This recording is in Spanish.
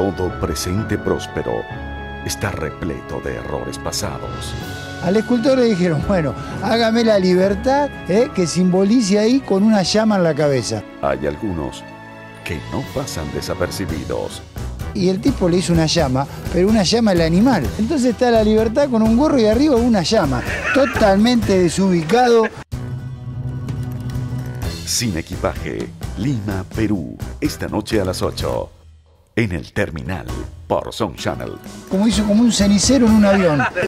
Todo presente próspero está repleto de errores pasados. Al escultor le dijeron, bueno, hágame la libertad ¿eh? que simbolice ahí con una llama en la cabeza. Hay algunos que no pasan desapercibidos. Y el tipo le hizo una llama, pero una llama al animal. Entonces está la libertad con un gorro y arriba una llama. Totalmente desubicado. Sin equipaje, Lima, Perú. Esta noche a las 8. En el terminal, por Son Channel. Como hizo como un cenicero en un avión.